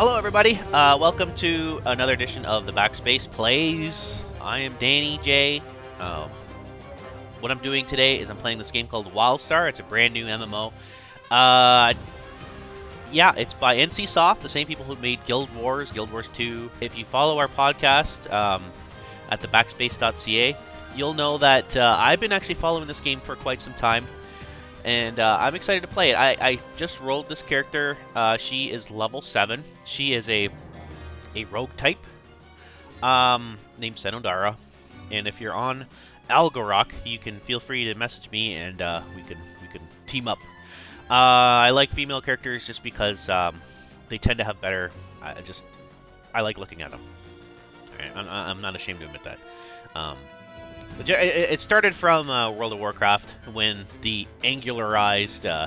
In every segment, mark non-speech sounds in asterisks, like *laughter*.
Hello, everybody. Uh, welcome to another edition of the Backspace Plays. I am Danny Jay. Um, what I'm doing today is I'm playing this game called WildStar. It's a brand new MMO. Uh, yeah, it's by NCSoft, the same people who made Guild Wars, Guild Wars 2. If you follow our podcast um, at thebackspace.ca, you'll know that uh, I've been actually following this game for quite some time and uh, I'm excited to play it. I, I just rolled this character. Uh, she is level 7. She is a a rogue type um, named Senodara. And if you're on Algorok, you can feel free to message me and uh, we can we can team up. Uh, I like female characters just because um, they tend to have better. I just I like looking at them. I'm, I'm not ashamed to admit that. Um, it started from uh, World of Warcraft when the angularized uh,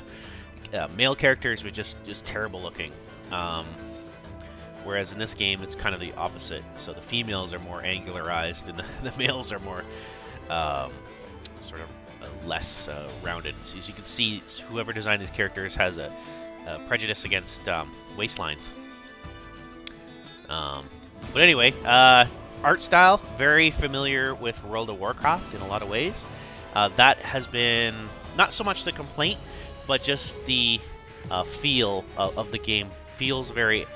uh, male characters were just just terrible looking. Um, whereas in this game, it's kind of the opposite. So the females are more angularized, and the, *laughs* the males are more um, sort of uh, less uh, rounded. So as you can see, whoever designed these characters has a, a prejudice against um, waistlines. Um, but anyway, uh, art style, very familiar with World of Warcraft in a lot of ways. Uh, that has been not so much the complaint, but just the uh, feel of, of, the game feels very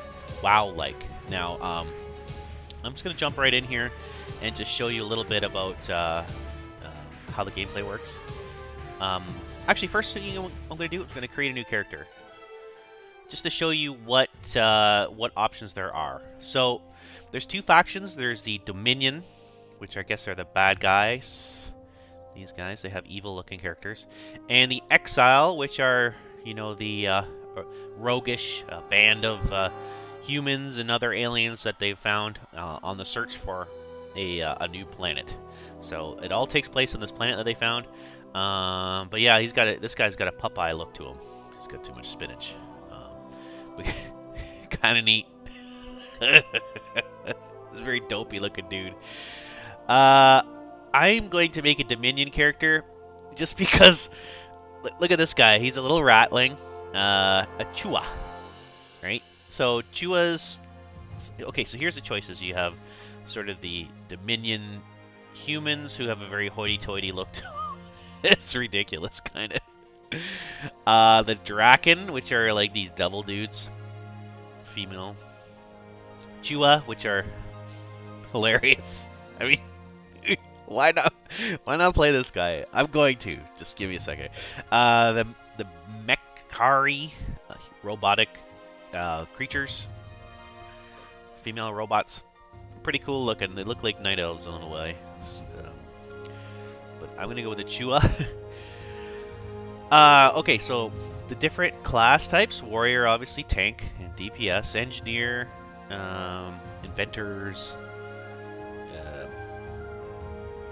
WoW-like. Now, um, I'm just going to jump right in here and just show you a little bit about uh, uh how the gameplay works. Um, actually, first thing I'm going to do is going to create a new character, just to show you what uh, what options there are. So there's two factions. There's the Dominion, which I guess are the bad guys. These guys, they have evil-looking characters. And the Exile, which are, you know, the uh, roguish uh, band of uh, humans and other aliens that they've found uh, on the search for a, uh, a new planet. So it all takes place on this planet that they found. Um, but yeah, he's got a, this guy's got a Popeye look to him. He's got too much spinach. Um, *laughs* kind of neat. *laughs* this very dopey looking dude. Uh, I'm going to make a Dominion character just because. Look at this guy. He's a little rattling. Uh, a Chua. Right? So, Chua's. Okay, so here's the choices. You have sort of the Dominion humans who have a very hoity toity look *laughs* It's ridiculous, kind of. Uh, the Draken, which are like these devil dudes. Female. Chua, which are hilarious. I mean, *laughs* why not? Why not play this guy? I'm going to. Just give me a second. Uh, the the Mechari, uh, robotic uh, creatures, female robots, pretty cool looking. They look like night elves in a way. So, but I'm gonna go with the Chua. *laughs* uh, okay, so the different class types: warrior, obviously, tank, and DPS, engineer, um, inventors,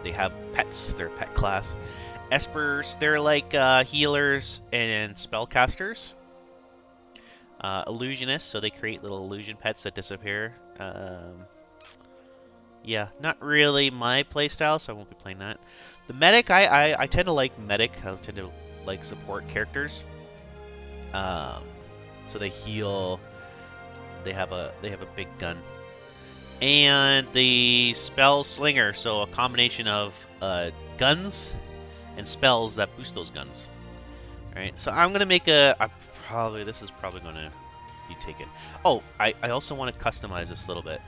they have pets. They're pet class. Espers, they're like uh, healers and spellcasters. Uh, illusionists, so they create little illusion pets that disappear. Um, yeah, not really my playstyle, so I won't be playing that. The medic, I, I, I tend to like medic. I tend to like support characters. Um, so they heal. They have a they have a big gun and the spell slinger, so a combination of uh, guns and spells that boost those guns. All right, so I'm gonna make a. I probably this is probably gonna be taken. Oh, I, I also want to customize this a little bit.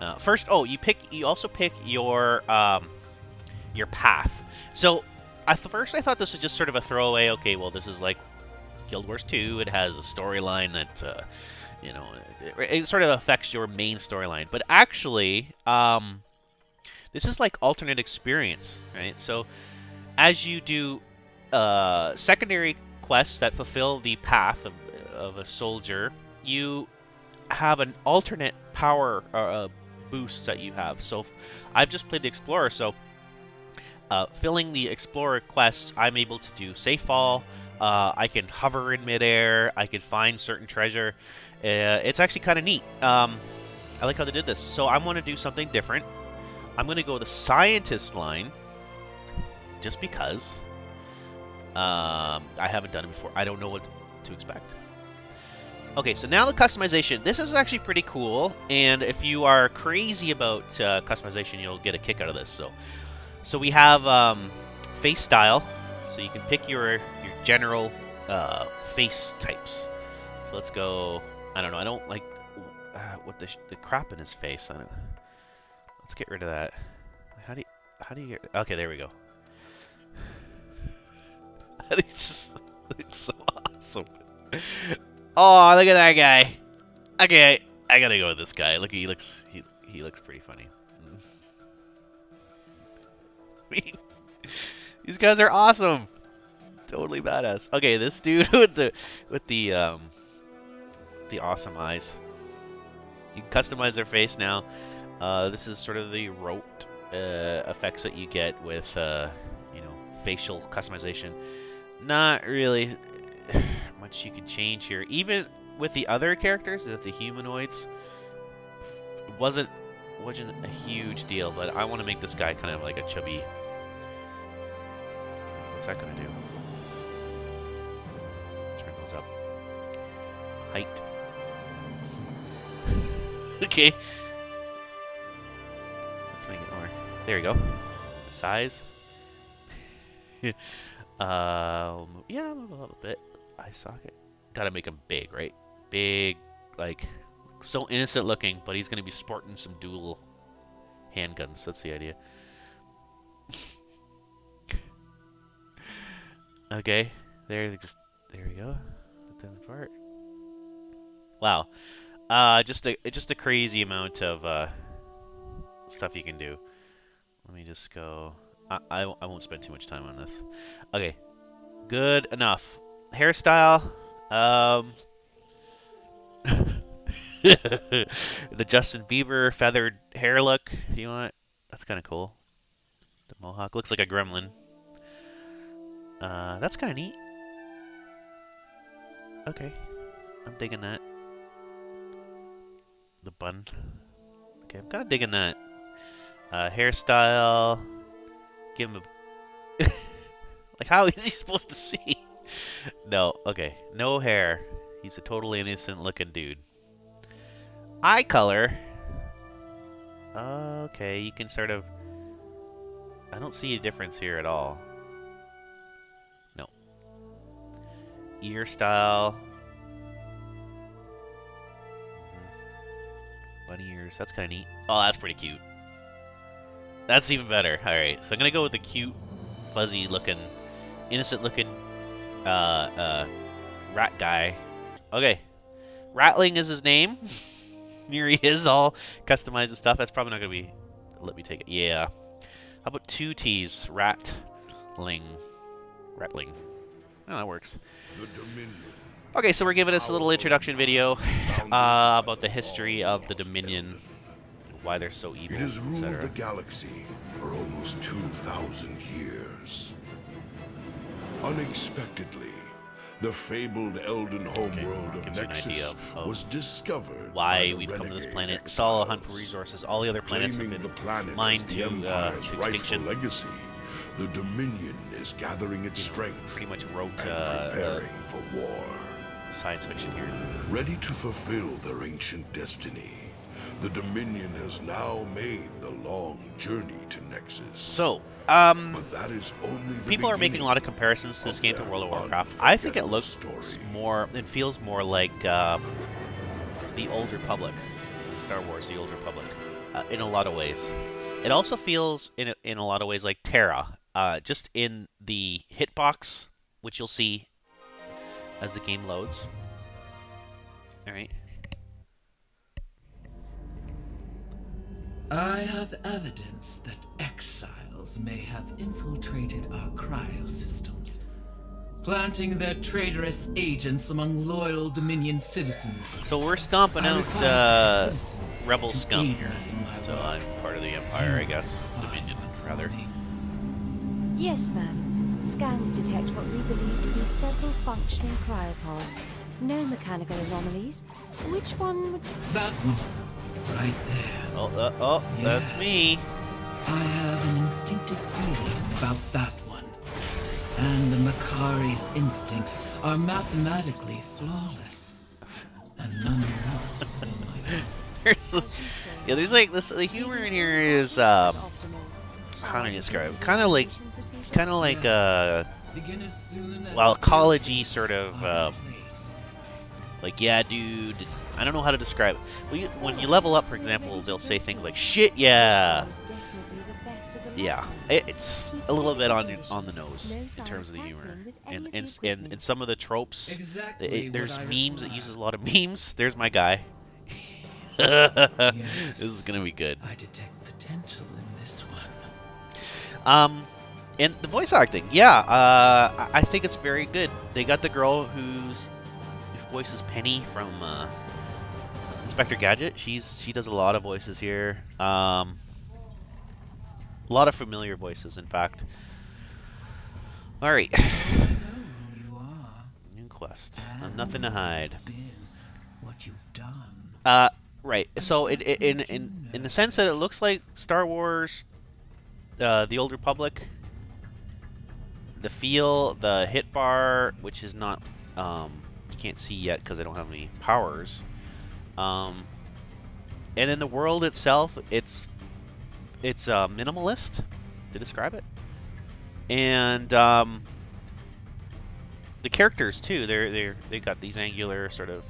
Uh, first, oh, you pick. You also pick your um, your path. So at first, I thought this was just sort of a throwaway. Okay, well, this is like Guild Wars 2. It has a storyline that. Uh, you know, it, it sort of affects your main storyline. But actually, um, this is like alternate experience, right? So, as you do uh, secondary quests that fulfill the path of, of a soldier, you have an alternate power uh, boosts that you have. So, I've just played the Explorer, so uh, filling the Explorer quests, I'm able to do safe fall. Uh, I can hover in midair. I can find certain treasure. Uh, it's actually kind of neat. Um, I like how they did this. So I want to do something different. I'm going to go the scientist line, just because. Um, I haven't done it before. I don't know what to expect. Okay, so now the customization. This is actually pretty cool, and if you are crazy about uh, customization, you'll get a kick out of this. So, so we have um, face style, so you can pick your your general uh, face types. So let's go. I don't know. I don't like uh, what the the crop in his face. I don't. Let's get rid of that. How do you how do you get? Okay, there we go. *laughs* it's just *laughs* it's so awesome. Oh, look at that guy. Okay, I gotta go with this guy. Look, he looks he he looks pretty funny. *laughs* These guys are awesome. Totally badass. Okay, this dude with the with the um the awesome eyes. You can customize their face now. Uh, this is sort of the rote uh, effects that you get with uh, you know facial customization. Not really *sighs* much you can change here. Even with the other characters, the, humanoids, it wasn't wasn't a huge deal. But I want to make this guy kind of like a chubby. What's that gonna do? Turn those up. Height. *laughs* okay. Let's make it more. There we go. Size. *laughs* um, yeah, a little bit eye socket. Gotta make him big, right? Big, like, so innocent looking, but he's gonna be sporting some dual handguns. That's the idea. *laughs* okay, there, there we go. Put them apart. Wow, uh, just a just a crazy amount of uh, stuff you can do. Let me just go. I, I, I won't spend too much time on this. Okay, good enough hairstyle. Um, *laughs* the Justin Bieber feathered hair look, if you want. That's kind of cool. The mohawk looks like a gremlin. Uh, that's kind of neat. Okay, I'm digging that. The bun. Okay, I'm kind of digging that. Uh, hairstyle. Give him a... *laughs* like, how *laughs* is he supposed to see? no, okay. No hair. He's a totally innocent looking dude. Eye color. Okay, you can sort of... I don't see a difference here at all. No. Ear style. Bunny ears. That's kind of neat. Oh, that's pretty cute. That's even better. Alright, so I'm going to go with the cute, fuzzy looking, innocent looking uh, uh, rat guy. Okay. Ratling is his name. *laughs* Here he is, all customized and stuff. That's probably not going to be... Let me take it. Yeah. How about two T's? Ratling. Ratling. Oh, that works. Okay, so we're giving us a little introduction video uh, about the history of the Dominion, why they're so evil, It has ruled the galaxy for almost 2,000 years. Unexpectedly, the fabled Eldan homeworld okay, of Nexus of was discovered. Why we've come to this planet. It's all a hunt for resources. All the other planets have been the planet mined the to, uh, to extinction. legacy. The Dominion is gathering its strength Pretty much wrote uh, preparing for war. Science fiction here. Ready to fulfill their ancient destiny, the Dominion has now made the long journey to Nexus. So, um, but that is only the people are making a lot of comparisons to this game to World of Warcraft. I think it looks story. more, it feels more like uh, the Old Republic, Star Wars: The Old Republic, uh, in a lot of ways. It also feels, in a, in a lot of ways, like TERA, uh, just in the hitbox, which you'll see as the game loads. All right. I have evidence that exiles may have infiltrated our cryosystems, planting their traitorous agents among loyal Dominion citizens. So we're stomping out require such a uh, rebel scum here. me in my So. I'm part of the Empire, I guess. Dominion, rather. Yes, ma'am. Scans detect what we believe to be several functioning cryopods. No mechanical anomalies. Which one would... That one, right there. Oh, uh, oh, that's me. I have an instinctive feeling about that one. And the Mechari's instincts are mathematically flawless. and none more in own. There's, As you say, yeah, there's like this. The humor in here is um, how do you describe? Kind of like, kind of like uh, Begin as soon as well, the college-y sort of. are Um, like, yeah, dude. I don't know how to describe it. Well, you, when you level up, for example, they'll say things like, "Shit, yeah." Yeah, it, it's a little bit on the- on the nose in terms of the humor, and and and, and some of the tropes. Exactly It, there's memes. It uses a lot of *laughs* memes. There's my guy. *laughs* This is gonna be good. I detect potential in this one. Um, and the voice acting, yeah, uh, I- think it's very good. They got the girl who's whose voice Penny from uh, Inspector Gadget. She's she does a lot of voices here. Um, a lot of familiar voices, in fact. All right, quest. and nothing to hide. What you've done. Uh, right. So it, it, in in in the sense that it looks like Star Wars, uh, the Old Republic. The feel, the hit bar, which is not, um, you can't see yet because I don't have any powers. Um, and in the world itself, it's it's uh, minimalist to describe it, and um, the characters too. They're they're they got these angular sort of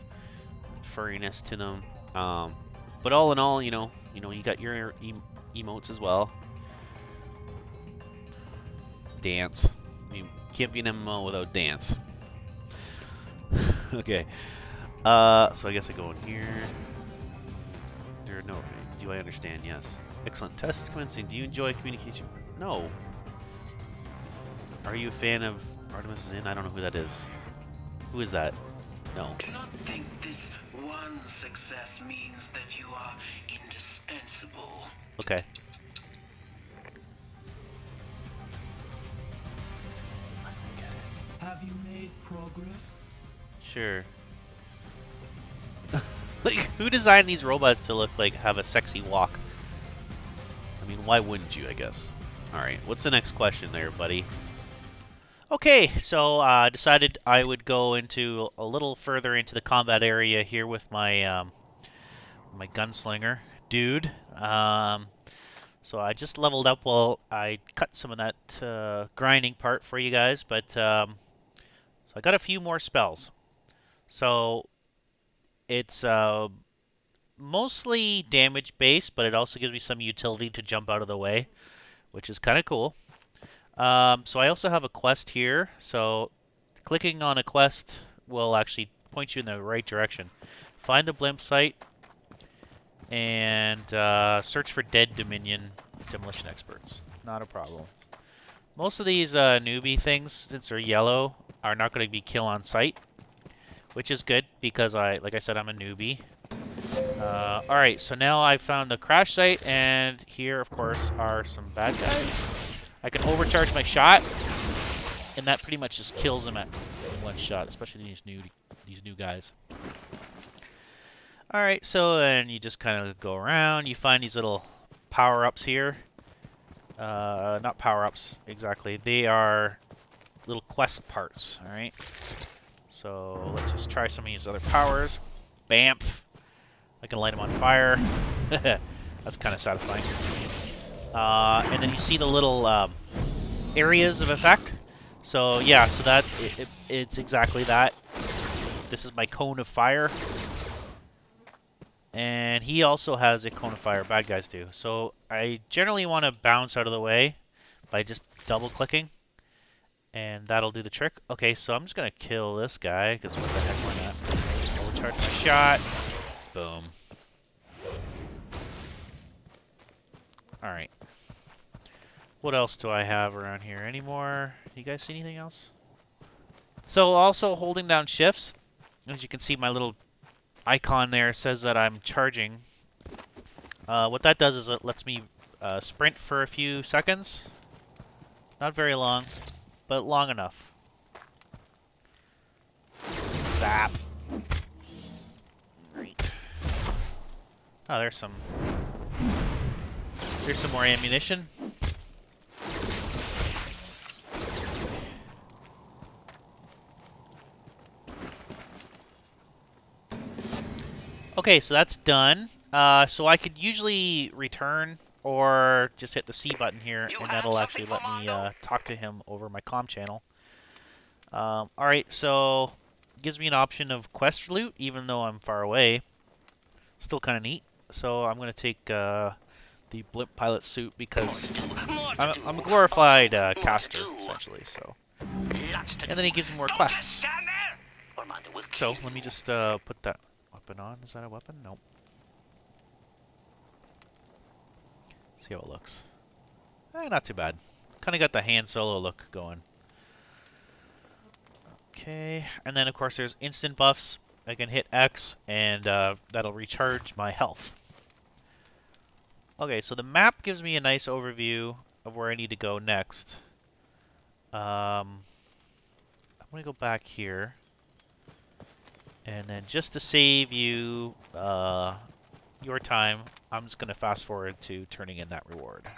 furriness to them. Um, but all in all, you know, you know, you got your em- emotes as well. Dance. You can't be an MMO without dance. *sighs* okay. Uh, so I guess I go in here. There, no. Do I understand? Yes. Excellent. Test commencing. Do you enjoy communication? No. Are you a fan of Artemis Zinn? I don't know who that is. Who is that? No. Do not think this one success means that you are indispensable. Okay. Have you made progress? Sure. *laughs* like, who designed these robots to look like have a sexy walk? I mean, why wouldn't you? I guess. All right. What's the next question, there, buddy? Okay, so I uh, decided I would go into a little further into the combat area here with my um, my gunslinger dude. Um, so I just leveled up while I cut some of that uh, grinding part for you guys, but um, so I got a few more spells. So it's uh, mostly damage based, but it also gives me some utility to jump out of the way, which is kind of cool. Um, so I also have a quest here. So clicking on a quest will actually point you in the right direction. Find the blimp site and uh, search for dead Dominion demolition experts. Not a problem. Most of these uh, newbie things, since they're yellow, are not going to be kill on sight, which is good because I, like I said, I'm a newbie. Uh, all right, so now I found the crash site, and here, of course, are some bad guys. I can overcharge my shot, and that pretty much just kills them at one shot, especially these new these new guys. All right, so and you just kind of go around. You find these little power-ups here. Uh, not power-ups exactly. They are little quest parts. All right. So let's just try some of these other powers. Bamf. I can light them on fire. *laughs* That's kind of satisfying. Uh, and then you see the little um, areas of effect. So yeah, so that it, it, it's exactly that. This is my cone of fire. And he also has a cone of fire. Bad guys do. So I generally want to bounce out of the way by just double clicking. And that'll do the trick. Okay, so I'm just to kill this guy, because what the heck, why not? Overcharge my shot. Boom. Alright. What else do I have around here? Any more? You guys see anything else? So also holding down shifts, as you can see my little icon there says that I'm charging. Uh, what that does is it lets me uh, sprint for a few seconds. Not very long, but long enough. Zap. Oh, there's some. There's some more ammunition. Okay, so that's done. Uh, so I could usually return or just hit the C button here, You and that'll actually let me uh, talk to him over my comm channel. Um, all right, so gives me an option of quest loot, even though I'm far away. Still kind of neat. So I'm gonna take uh, the blimp pilot suit because I'm. I'm a glorified uh, caster essentially. So and then he gives me more quests. just stand there. Armando will So let me just uh, put that weapon on. Is that a weapon? Nope. See how it looks. Eh, not too bad. Kind of got the Han Solo look going. Okay, and then of course there's instant buffs. I can hit X, and uh, that'll recharge my health. Okay, so the map gives me a nice overview of where I need to go next. Um, I'm gonna go back here. And then just to save you uh, your time, I'm just going to fast forward to turning in that reward.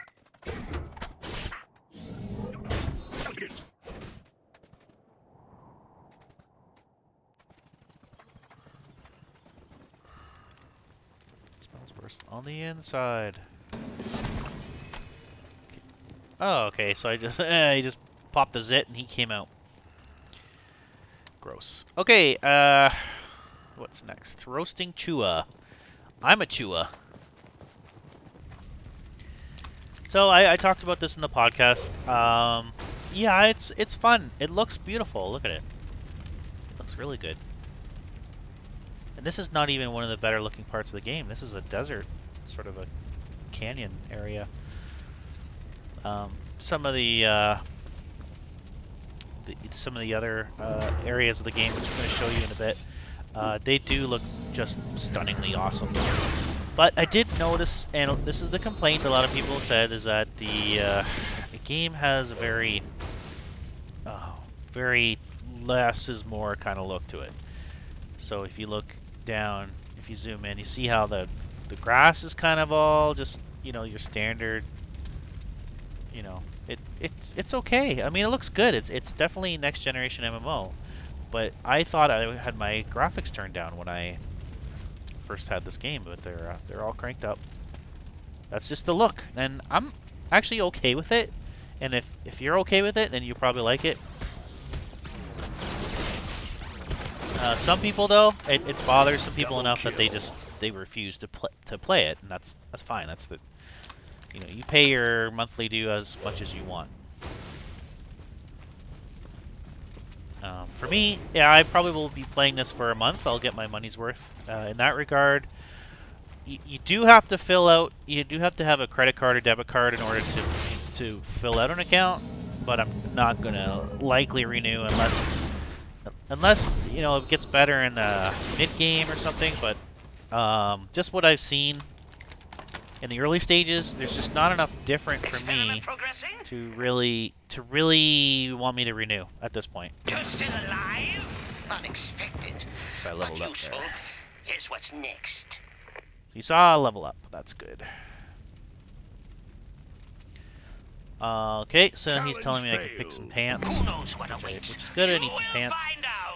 Smells worse on the inside. Oh, okay, so I just *laughs* I just popped the zit and he came out. Gross. Okay, uh what's next? Roasting chua. I'm a chua. So I, I talked about this in the podcast. Um, yeah, it's it's fun. It looks beautiful. Look at it. It looks really good. And this is not even one of the better looking parts of the game. This is a desert, sort of a canyon area. Um, some of the, uh, the some of the other uh, areas of the game, which I'm going to show you in a bit, uh, they do look just stunningly awesome. But I did notice, and this is the complaint a lot of people said, is that the, uh, the game has a very, oh, very less is more kind of look to it. So if you look down, if you zoom in, you see how the the grass is kind of all just you know your standard. You know, it it's it's okay. I mean, it looks good. It's it's definitely next generation MMO, but I thought I had my graphics turned down when I first had this game, but they're uh, they're all cranked up. That's just the look, and I'm actually okay with it. And if if you're okay with it, then you probably like it. Uh, some people, though, it, it bothers some people enough that they just they refuse to play to play it, and that's that's fine. That's the you know you pay your monthly due as much as you want. Um, for me, yeah, I probably will be playing this for a month. I'll get my money's worth uh, in that regard. You, you do have to fill out. You do have to have a credit card or debit card in order to to fill out an account. But I'm not gonna likely renew unless unless you know it gets better in the mid game or something. But um, just what I've seen in the early stages, there's just not enough different for me to really to really want me to renew at this point. You're still alive? Unexpected. So I leveled up there. Here's what's next. So you saw a level up. That's good. Uh, okay, so he's telling me I can pick some pants. Who knows what Which, I, which is good. I need some pants.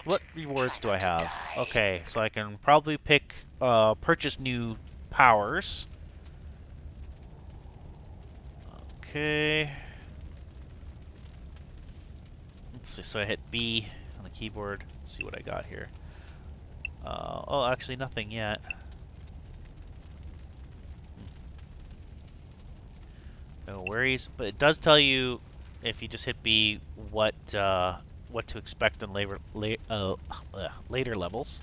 What rewards do I have? Okay, so I can probably pick, uh, purchase new powers. Okay. Let's see, so I hit B on the keyboard. Let's see what I got here. Uh, oh, actually nothing yet. No worries, but it does tell you if you just hit B what uh, what to expect in later la uh, uh, later levels.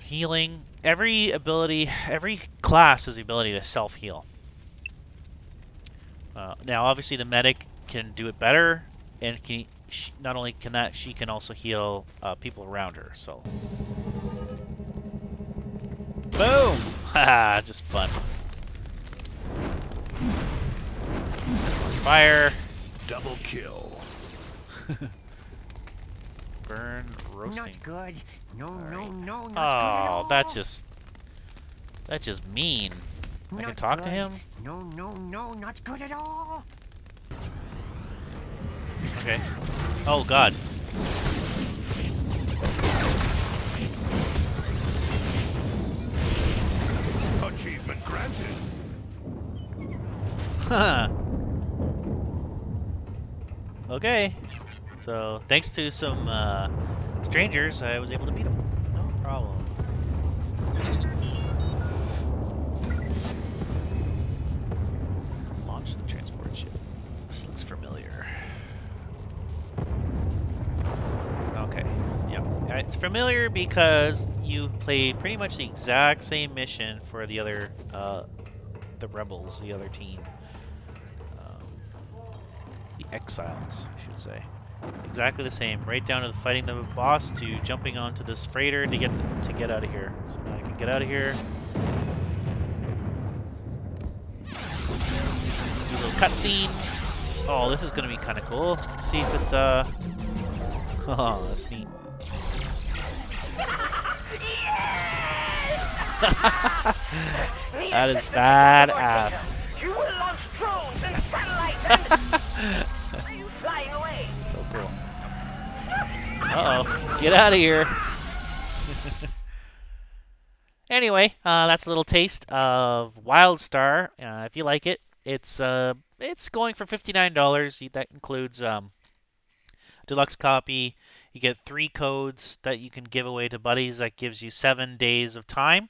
Healing. Every ability, every class has the ability to self heal. Uh, now, obviously, the medic can do it better, and can sh not only can that, she can also heal uh, people around her. So, boom! *laughs* Haha, just fun. Fire, Double kill. *laughs* burn, roasting. Not good. No, no, Alright. no, not good at Oh, all. that's just that's just mean. I can talk good. to him? No, no, no, not good at all. Okay. Oh, God. Achievement granted. *laughs* Huh. Okay. So, thanks to some uh, strangers, I was able to It's familiar because you play pretty much the exact same mission for the other, uh, the rebels, the other team. Um, the exiles, I should say. Exactly the same, right down to the fighting the boss to jumping onto this freighter to get to get out of here. So now I can get out of here. Do a little cutscene. Oh, this is gonna be kind of cool. See if it. Uh... *laughs* Oh, that's neat. That is badass. You will launch drones and satellites *laughs* and... You flying away? So cool. Uh-oh. Get out of here. *laughs* anyway, uh, that's a little taste of WildStar. Uh, if you like it, it's uh, it's going for $59. That includes um, deluxe copy. You get three codes that you can give away to buddies. That gives you seven days of time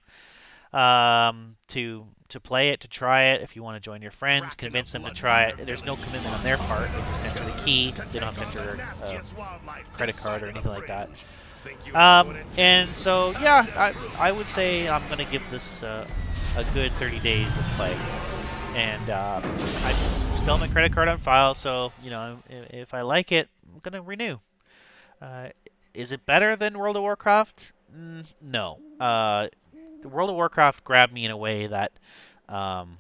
um, to to play it, to try it. If you want to join your friends, convince them to try it. There's no commitment on their part. They just enter the key. They don't have to enter a credit card or anything like that. Um, and so, yeah, I, I would say I'm going to give this uh, a good 30 days of play. And uh, I still have my credit card on file, so, you know, if, if I like it, I'm going to renew. Uh, is it better than World of Warcraft? Mm, no. Uh, the World of Warcraft grabbed me in a way that um,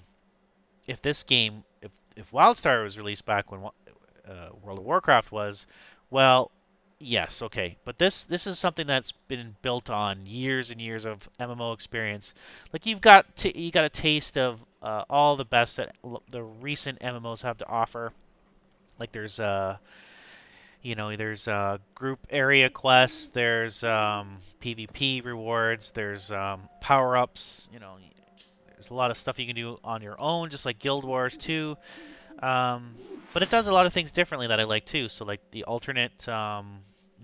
if this game, if if WildStar was released back when uh, World of Warcraft was, well, yes, okay, but this this is something that's been built on years and years of MMO experience. Like you've got t- you got a taste of uh, all the best that the recent MMOs have to offer. Like there's uh you know, there's uh, group area quests, there's um, PvP rewards, there's um, power ups. You know, there's a lot of stuff you can do on your own, just like Guild Wars 2. Um, but it does a lot of things differently that I like too. So, like the alternate um,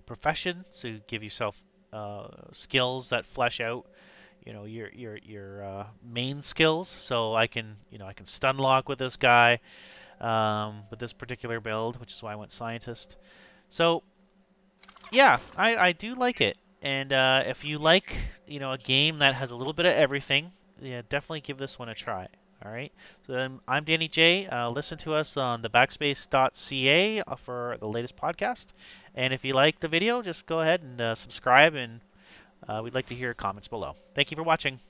profession to give yourself uh, skills that flesh out. You know your your your uh, main skills. So I can you know I can stun lock with this guy um, with this particular build, which is why I went scientist. So, yeah, I, I do like it. And uh, if you like, you know, a game that has a little bit of everything, yeah, definitely give this one a try. All right. So um, I'm Danny Jay. Uh, listen to us on the backspace.ca uh, for the latest podcast. And if you like the video, just go ahead and uh, subscribe, and uh, we'd like to hear your comments below. Thank you for watching.